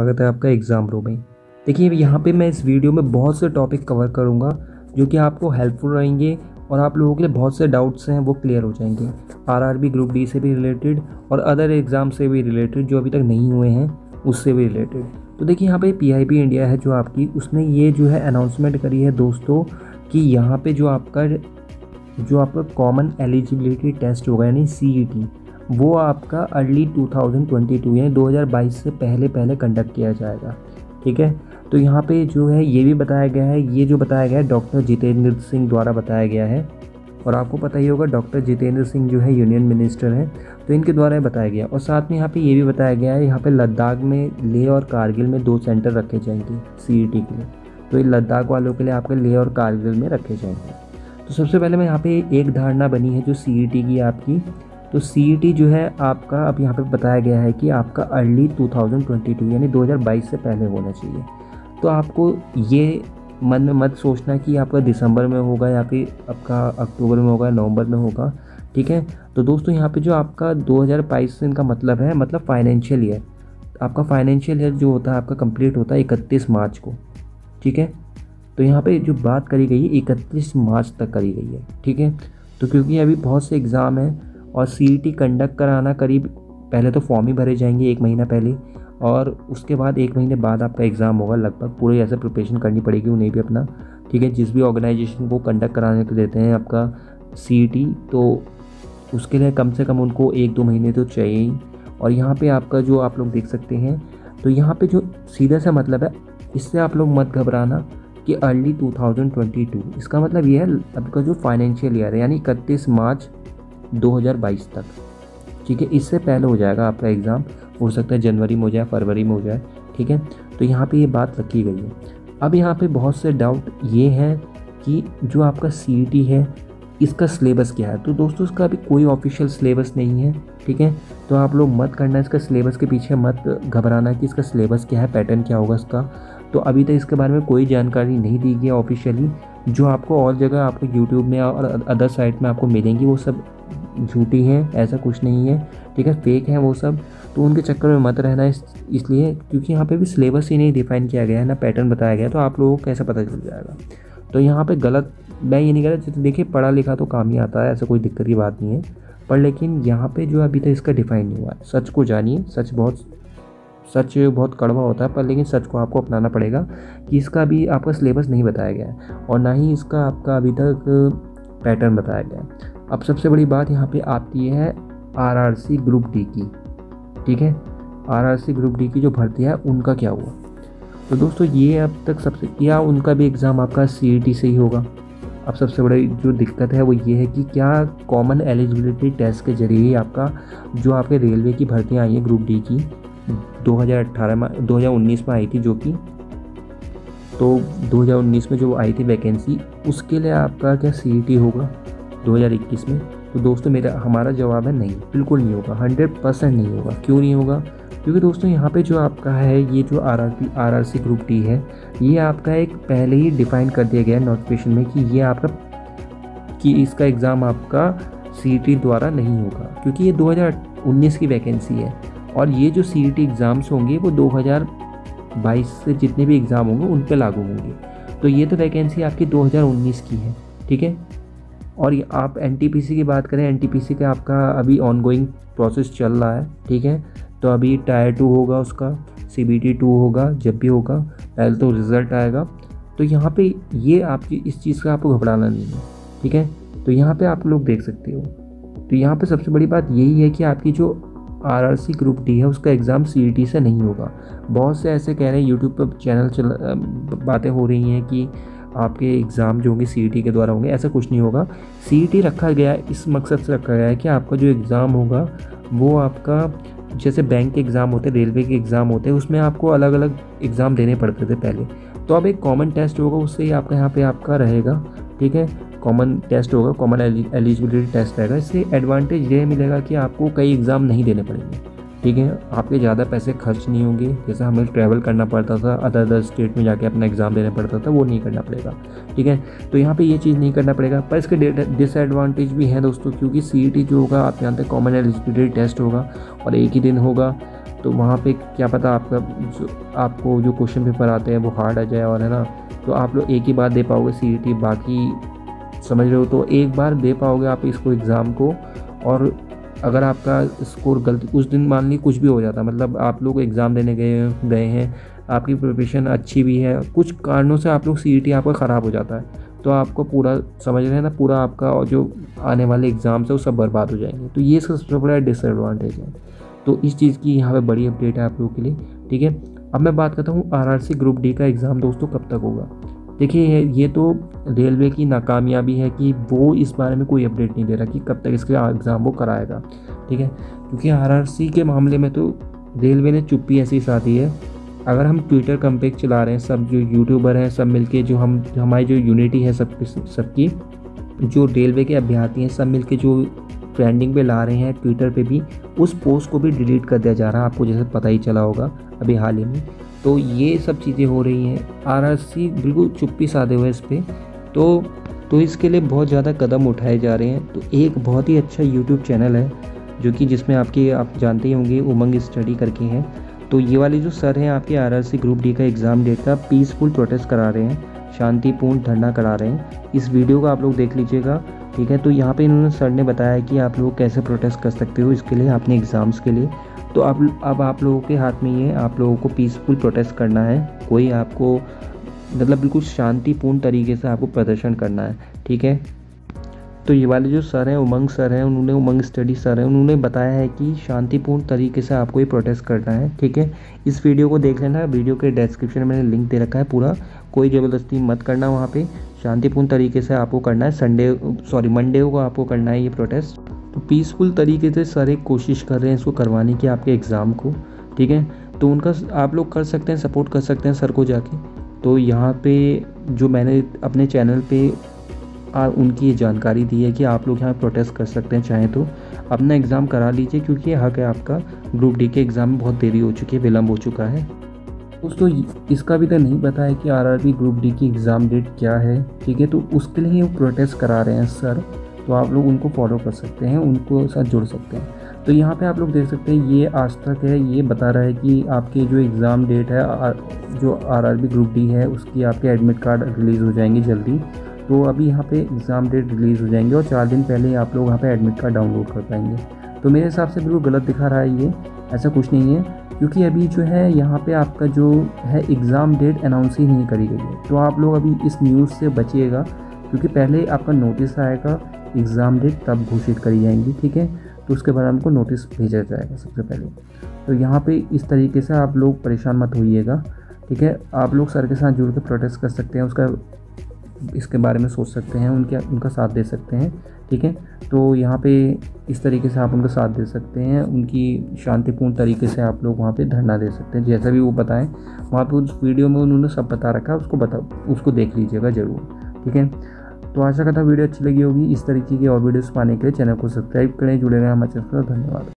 स्वागत है आपका एग्ज़ाम रो में। देखिए, यहाँ पे मैं इस वीडियो में बहुत से टॉपिक कवर करूँगा, जो कि आपको हेल्पफुल रहेंगे और आप लोगों के लिए बहुत से डाउट्स हैं, वो क्लियर हो जाएँगे। आरआरबी ग्रुप डी से भी रिलेटेड और अदर एग्ज़ाम से भी रिलेटेड जो अभी तक नहीं हुए हैं, उससे भी रिलेटेड तो देखिए, यहाँ पे पी इंडिया है जो आपकी, उसने ये जो है अनाउंसमेंट करी है दोस्तों, कि यहाँ पे जो आपका जो आपका कॉमन एलिजिबिलिटी टेस्ट होगा, यानी सीईटी वो आपका अर्ली 2022 यानी 2022 से पहले पहले कंडक्ट किया जाएगा। ठीक है? तो यहाँ पे जो है, ये भी बताया गया है, ये जो बताया गया है डॉक्टर जितेंद्र सिंह द्वारा बताया गया है। और आपको पता ही होगा डॉक्टर जितेंद्र सिंह जो है यूनियन मिनिस्टर हैं तो इनके द्वारा ही बताया गया। और साथ में यहाँ पे ये भी बताया गया है, यहाँ पे लद्दाख में लेह और कारगिल में दो सेंटर रखे जाएँगे सी के लिए। तो ये लद्दाख वालों के लिए आपके लेह और कारगिल में रखे जाएँगे। तो सबसे पहले मैं यहाँ पे एक धारणा बनी है जो सी की आपकी तो सी e जो है आपका, अब यहाँ पे बताया गया है कि आपका अर्ली 2022 यानी 2022 से पहले होना चाहिए। तो आपको ये मन में मत सोचना कि आपका दिसंबर में होगा या फिर आपका अक्टूबर में होगा, नवंबर में होगा, ठीक है? तो दोस्तों, यहाँ पे जो आपका 2022 से इनका मतलब है मतलब फाइनेंशियल ईयर आपका फाइनेंशियल ईयर जो होता है, आपका कंप्लीट होता है इकतीस मार्च को, ठीक है? तो यहाँ पे जो बात करी गई है इकतीस मार्च तक करी गई है, ठीक है? तो क्योंकि अभी बहुत से एग्ज़ाम हैं और सी कंडक्ट कराना करीब, पहले तो फॉर्म ही भरे जाएँगे एक महीना पहले और उसके बाद एक महीने बाद आपका एग्ज़ाम होगा। लगभग पूरे ऐसे प्रिपरेशन करनी पड़ेगी उन्हें भी अपना। ठीक है, जिस भी ऑर्गेनाइजेशन को कंडक्ट कराने को देते हैं आपका सी तो उसके लिए कम से कम उनको एक दो महीने तो चाहिए ही। और यहाँ पे आपका जो आप लोग देख सकते हैं तो यहाँ पे जो सीधा सा मतलब है, इससे आप लोग मत घबराना कि अर्ली 2022 इसका मतलब ये है, आपका जो फाइनेंशियल ईयर है, यानी इकतीस मार्च 2022 तक। ठीक है, इससे पहले हो जाएगा आपका एग्ज़ाम, हो सकता है जनवरी में हो जाए, फरवरी में हो जाए, ठीक है? तो यहाँ पे ये बात रखी गई है। अब यहाँ पे बहुत से डाउट ये हैं कि जो आपका सी है, इसका सिलेबस क्या है? तो दोस्तों, इसका अभी कोई ऑफिशियल सिलेबस नहीं है, ठीक है? तो आप लोग मत करना इसका सिलेबस के पीछे मत घबराना कि इसका सिलेबस क्या है पैटर्न क्या होगा इसका। तो अभी तक इसके बारे में कोई जानकारी नहीं दी गई ऑफिशियली जो आपको और जगह आपको यूट्यूब में और अदर साइट में आपको मिलेंगी, वो सब झूठी हैं, ऐसा कुछ नहीं है, ठीक है? फेक हैं वो सब तो उनके चक्कर में मत रहना इस, इसलिए, क्योंकि यहाँ पे भी सिलेबस ही नहीं डिफाइन किया गया है, ना पैटर्न बताया गया तो आप लोगों को कैसे पता चल जाएगा? तो यहाँ पे गलत, मैं ये नहीं कह रहा देखिए, पढ़ा लिखा तो काम ही आता है, ऐसा कोई दिक्कत की बात नहीं है, पर लेकिन यहाँ पे जो अभी तक इसका डिफाइन नहीं हुआ है, सच को जानिए, सच बहुत सच बहुत कड़वा होता है, पर लेकिन सच को आपको अपनाना पड़ेगा कि इसका अभी आपका सिलेबस नहीं बताया गया है, और ना ही इसका आपका अभी तक पैटर्न बताया गया है। अब सबसे बड़ी बात यहाँ पे आती है आरआरसी ग्रुप डी की, ठीक है? आरआरसी ग्रुप डी की जो भर्ती है, उनका क्या हुआ? तो दोस्तों, ये अब तक सबसे क्या उनका भी एग्ज़ाम आपका सी से ही होगा। अब सबसे बड़ी जो दिक्कत है, वो ये है कि क्या कॉमन एलिजिबिलिटी टेस्ट के ज़रिए ही आपका, जो आपके रेलवे की भर्तियाँ आई हैं ग्रुप डी की 2018 में 2019 में आई थी जो कि तो 2019 में जो आई थी वैकेंसी उसके लिए आपका क्या सी होगा? 2021 में। तो दोस्तों, मेरा, हमारा जवाब है नहीं, बिल्कुल नहीं होगा, हंड्रेड परसेंट नहीं होगा। क्यों नहीं होगा? क्योंकि दोस्तों, यहाँ पे जो आपका है, ये जो R R P R R C group T है, ये आपका एक पहले ही डिफाइन कर दिया गया है नोटिफिकेशन में कि ये आपका, कि इसका एग्ज़ाम आपका सी टी द्वारा नहीं होगा। क्योंकि ये 2019 की वैकेंसी है और ये जो सी टी एग्ज़ाम्स होंगे, वो 2022 से जितने भी एग्ज़ाम होंगे, उन पर लागू होंगे। तो ये तो वैकेंसी आपकी 2019 की है, ठीक है? और आप एनटीपीसी की बात करें एनटीपीसी का आपका अभी ऑन गोइंग प्रोसेस चल रहा है, ठीक है? तो अभी टायर टू होगा उसका सी बी टी टू होगा, जब भी होगा पहले तो रिज़ल्ट आएगा। तो यहाँ पे ये आपकी, इस चीज़ का आपको घबराना नहीं है, ठीक है? तो यहाँ पे आप लोग देख सकते हो। तो यहाँ पे सबसे बड़ी बात यही है कि आपकी जो R R C group D है, उसका एग्ज़ाम सी ई टी से नहीं होगा। बहुत से ऐसे कह रहे हैं यूट्यूब पर चैनल चल बातें हो रही हैं कि आपके एग्ज़ाम जो होंगे सी के द्वारा होंगे, ऐसा कुछ नहीं होगा। सी रखा गया है इस मकसद से रखा गया है कि आपका जो एग्ज़ाम होगा, वो आपका, जैसे बैंक के एग्ज़ाम होते हैं रेलवे के एग्ज़ाम होते हैं उसमें आपको अलग अलग एग्ज़ाम देने पड़ते थे पहले। तो अब एक कॉमन टेस्ट होगा, उससे ही आपका यहाँ पे आपका रहेगा, ठीक है? कॉमन टेस्ट होगा, कॉमन एलिजिबिलिटी टेस्ट रहेगा। इससे एडवांटेज ये मिलेगा कि आपको कई एग्ज़ाम नहीं देने पड़ेंगे। ठीक है, आपके ज़्यादा पैसे खर्च नहीं होंगे। जैसे हमें ट्रैवल करना पड़ता था अदर अदर स्टेट में जाके अपना एग्ज़ाम देना पड़ता था, वो नहीं करना पड़ेगा। ठीक है तो यहाँ पे ये चीज़ नहीं करना पड़ेगा। पर इसके डिसएडवांटेज भी हैं दोस्तों, क्योंकि सीईटी जो होगा, आप जानते हैं कॉमन एलिजिबिलिटी टेस्ट होगा, और एक ही दिन होगा। तो वहाँ पे क्या पता आपका जो, आपको जो क्वेश्चन पेपर आते हैं, वो हार्ड आ जाए और, है ना? तो आप लोग एक ही बार दे पाओगे सीईटी बाकी समझ रहे हो? तो एक बार दे पाओगे आप इसको एग्ज़ाम को, और अगर आपका स्कोर गलती, उस दिन मान ली कुछ भी हो जाता मतलब आप लोग एग्ज़ाम देने गए गए हैं, आपकी प्रिपरेशन अच्छी भी है, कुछ कारणों से आप लोग सी आपका ख़राब हो जाता है तो आपको पूरा, समझ रहे हैं ना, पूरा आपका और जो आने वाले एग्ज़ाम्स है, वो सब बर्बाद हो जाएँगे। तो ये सबसे बड़ा डिसएडवांटेज है। तो इस चीज़ की यहाँ पे बड़ी अपडेट है आप लोगों के लिए, ठीक है? अब मैं बात करता हूँ आरआरसी ग्रुप डी का एग्ज़ाम दोस्तों, कब तक होगा? देखिए, ये तो रेलवे की नाकामयाबी है कि वो इस बारे में कोई अपडेट नहीं दे रहा कि कब तक इसके एग्ज़ाम वो कराएगा, ठीक है? क्योंकि आरआरसी के मामले में तो रेलवे ने चुप्पी ऐसी साधी है। अगर हम ट्विटर कम्पेक चला रहे हैं, सब जो यूट्यूबर हैं, सब मिलके जो हम, हमारी जो यूनिटी है सब, सबकी, जो रेलवे के अभ्यर्थी हैं, सब मिलके जो ट्रेंडिंग पे ला रहे हैं, ट्विटर पे भी, उस पोस्ट को भी डिलीट कर दिया जा रहा है। आपको जैसे पता ही चला होगा, अभी हाल ही में। तो ये सब चीज़ें हो रही हैं। आर बिल्कुल चुप्पी साधे हुए इस पर तो तो इसके लिए बहुत ज़्यादा कदम उठाए जा रहे हैं। तो एक बहुत ही अच्छा यूट्यूब चैनल है, जो कि जिसमें आपके, आप जानते ही होंगे, उमंग स्टडी करके हैं। तो ये वाले जो सर हैं आपके आर ग्रुप डी का एग्ज़ाम डेट का, पीसफुल प्रोटेस्ट करा रहे हैं, शांतिपूर्ण धरना करा रहे हैं। इस वीडियो को आप लोग देख लीजिएगा, ठीक है? तो यहाँ पे इन्होंने सर ने बताया कि आप लोग कैसे प्रोटेस्ट कर सकते हो इसके लिए, अपने एग्ज़ाम्स के लिए। तो अब अब आप लोगों के हाथ में ये है, आप लोगों को पीसफुल प्रोटेस्ट करना है। कोई आपको मतलब बिल्कुल शांतिपूर्ण तरीके से आपको प्रदर्शन करना है, ठीक है? तो ये वाले जो सर हैं, उमंग सर हैं, उन्होंने उमंग स्टडी सर हैं, उन्होंने बताया है कि शांतिपूर्ण तरीके से आपको ये प्रोटेस्ट करना है, ठीक है? इस वीडियो को देख लेना वीडियो के डिस्क्रिप्शन में मैंने लिंक दे रखा है पूरा। कोई ज़बरदस्ती मत करना वहाँ पे। शांतिपूर्ण तरीके से आपको करना है। संडे सॉरी मंडे को आपको करना है ये प्रोटेस्ट तो पीसफुल तरीके से सर एक कोशिश कर रहे हैं इसको करवाने की आपके एग्ज़ाम को ठीक है? तो उनका आप लोग कर सकते हैं सपोर्ट कर सकते हैं सर को जाके। तो यहाँ पे जो मैंने अपने चैनल पे आ, उनकी ये जानकारी दी है कि आप लोग यहाँ प्रोटेस्ट कर सकते हैं चाहें तो। अपना एग्ज़ाम करा लीजिए क्योंकि हक है आपका। ग्रुप डी के एग्ज़ाम में बहुत देरी हो चुकी है विलम्ब हो चुका है। दोस्तों इसका भी तो नहीं पता है कि आरआरबी ग्रुप डी की एग्ज़ाम डेट क्या है ठीक है? तो उसके लिए वो प्रोटेस्ट करा रहे हैं सर। तो आप लोग उनको फॉलो कर सकते हैं, उनको साथ जुड़ सकते हैं। तो यहाँ पे आप लोग देख सकते हैं, ये आज तक है, ये बता रहा है कि आपके जो एग्ज़ाम डेट है जो आरआरबी ग्रुप डी है, उसकी आपके एडमिट कार्ड रिलीज़ हो जाएँगे जल्दी। तो अभी यहाँ पे एग्ज़ाम डेट रिलीज़ हो जाएँगे और चार दिन पहले आप लोग यहाँ पे एडमिट कार्ड डाउनलोड कर पाएँगे। तो मेरे हिसाब से बिल्कुल गलत दिखा रहा है ये, ऐसा कुछ नहीं है, क्योंकि अभी जो है, यहाँ पे आपका जो है एग्ज़ाम डेट अनाउंस ही नहीं करी गई है। तो आप लोग अभी इस न्यूज़ से बचिएगा, क्योंकि पहले आपका नोटिस आएगा एग्ज़ाम डेट तब घोषित करी जाएँगी, ठीक है? तो उसके बाद हमको नोटिस भेजा जाएगा सबसे पहले। तो यहाँ पे इस तरीके से आप लोग परेशान मत होइएगा, ठीक है? आप लोग सर के साथ जुड़ के प्रोटेस्ट कर सकते हैं, उसका इसके बारे में सोच सकते हैं, उनके, उनका साथ दे सकते हैं, ठीक है? तो यहाँ पे इस तरीके से आप उनका साथ दे सकते हैं, उनकी शांतिपूर्ण तरीके से आप लोग वहाँ पे धरना दे सकते हैं, जैसा भी वो बताएँ। वहाँ पे उस वीडियो में उन्होंने सब बता रखा है, उसको बता, उसको देख लीजिएगा ज़रूर, ठीक है? तो आशा करता वीडियो अच्छी लगी होगी। इस तरीके की और वीडियोस पाने के लिए चैनल को सब्सक्राइब करें। जुड़े रहें हमारे चैनल धन्यवाद।